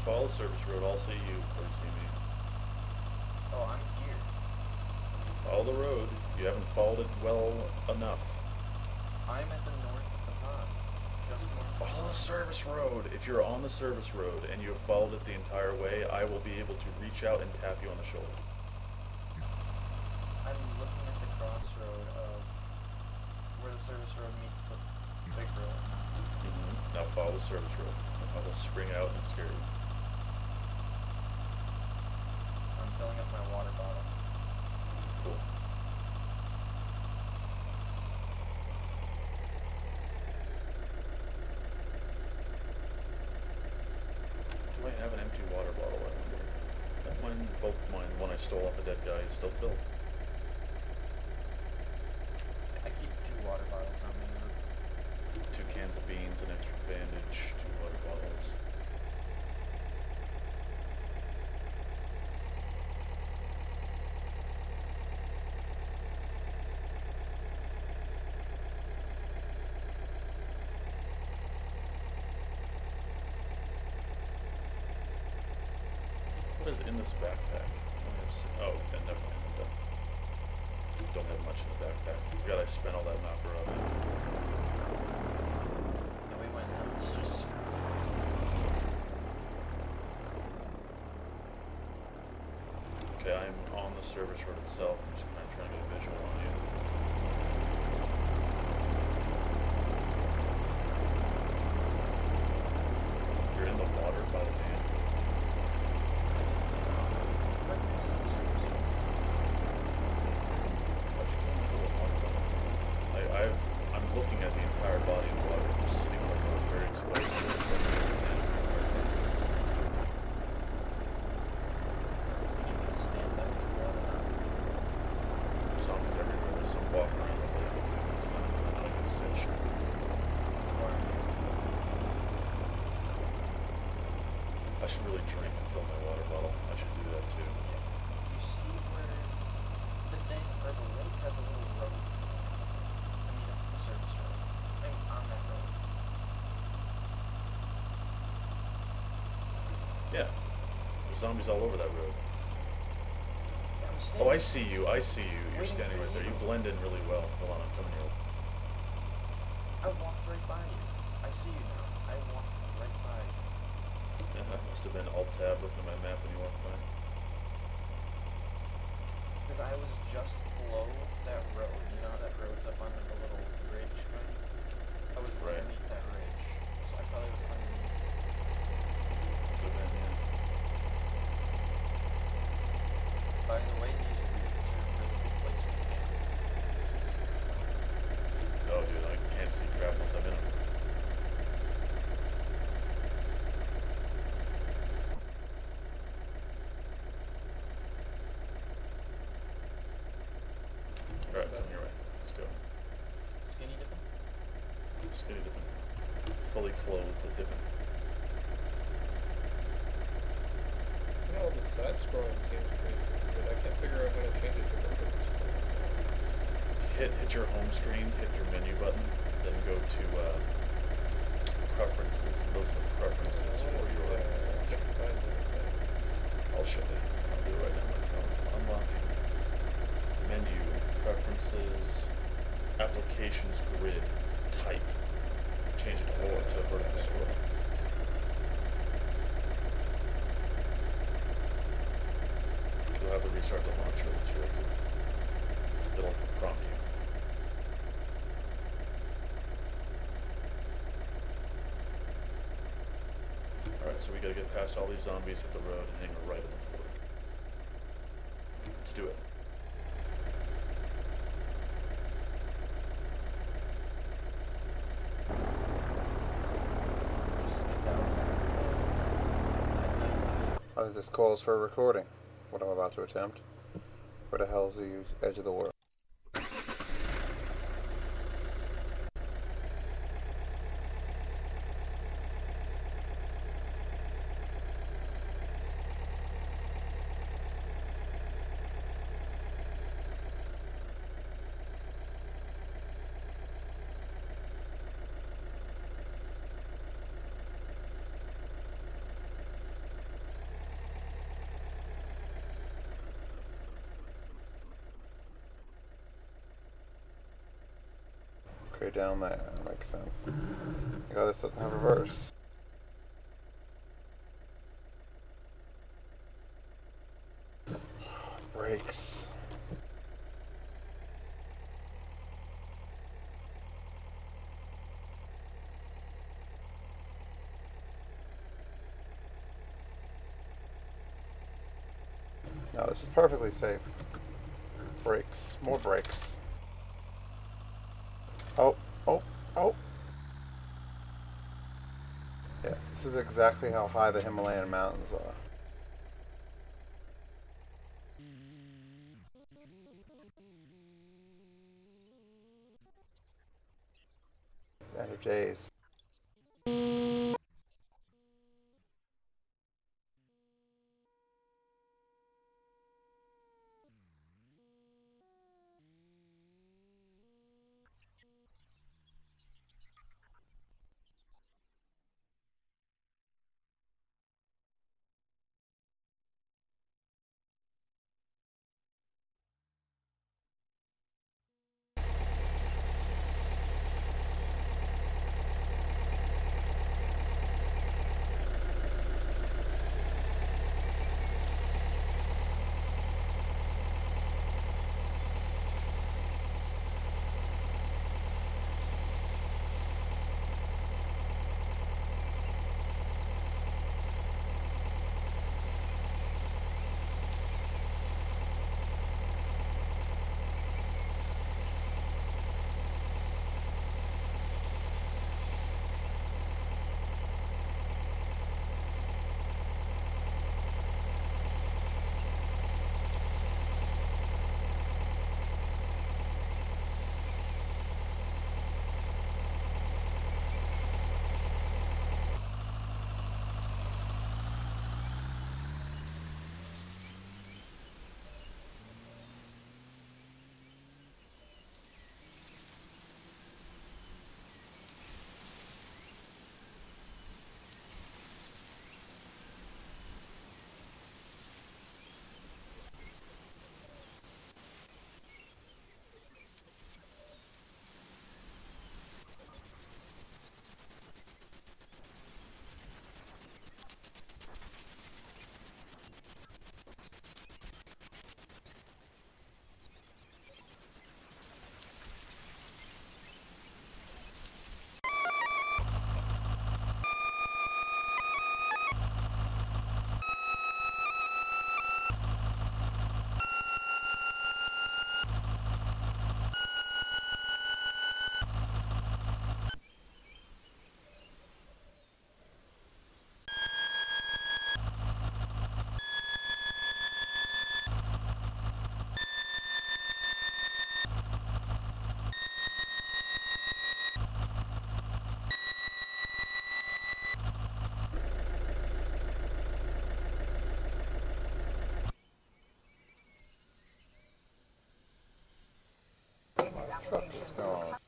Just follow the service road. I'll see you you see me. Oh, I'm here. Follow the road. You haven't followed it well enough. I'm at the north of the pond. Just north of the Follow the service road. If you're on the service road and you have followed it the entire way, I will be able to reach out and tap you on the shoulder. I'm looking at the crossroad of where the service road meets the big road. Mm-hmm. Now follow the service road. I will spring out and scare you. I'm filling up my water bottle. Cool. Do I have an empty water bottle? I wonder. That mine, both mine. The one I stole off a dead guy is still filled. I keep two water bottles on me now. Two cans of beans, an extra bandage, two water bottles. What is in this backpack? I only have si- Oh, and never mind. I'm done. Don't have much in the backpack. Forgot I spent all that macaroni. And we went nuts just Okay, I'm on the service road itself. I'm just kind of trying to get a visual on you. You're in the water by the dam. How'd you get into the water bottle? I, I've, I'm looking at the entire body of water. I'm sitting on the road, very exposed. to You need me to stand up because a lot of zombies. Zombies everywhere. There's some walking around the lake. It's not, not a good cinch. I should really drink and fill my water bottle. I should do that too. You see where the dam or the lake has a little road? I mean, it's the service road. I'm on that road. Yeah. There's zombies all over that road. Yeah, Oh, I see you. I see you. You're standing right there. You you. blend in really well. Hold on, I'm coming here. I walked right by you. I see you now. I walked right by you. Yeah, that must have been Alt Tab looking at my map when you walked by. Because I was just below that road. You know that road's up on like a little ridge? I was Right. underneath that ridge. So I probably was underneath. Could have been, yeah. By the way, these reeds are a really good place to camp. Oh, dude, I can't see crap once I'm in them. Alright, come your way. Let's go. Skinny dipping? Skinny dipping. Fully clothed to dipping. You know, the side scrolling seems pretty good. I can't figure out how to change it to vertical scroll. Hit hit your home screen, hit your menu button, then go to uh, preferences. Those are the preferences for your. Yeah, I can't find anything. I'll show you. I'll do it right now on my phone. Unlocking. Menu. Preferences. Applications grid. Type. Change it to or to vertical scroll. You'll have to restart the launcher once you're. It'll prompt you. Alright, so we gotta get past all these zombies, hit the road, and hang a right at the fork. Let's do it. You sneak out. I think Oh, this calls for a recording. What I'm about to attempt. Where the hell is the edge of the world? Way down there. Makes sense. You know, this doesn't have reverse. Brakes. No, this is perfectly safe. Brakes. More brakes. Oh, oh, oh. Yes, this is exactly how high the Himalayan mountains are. End of days. Truck is gone.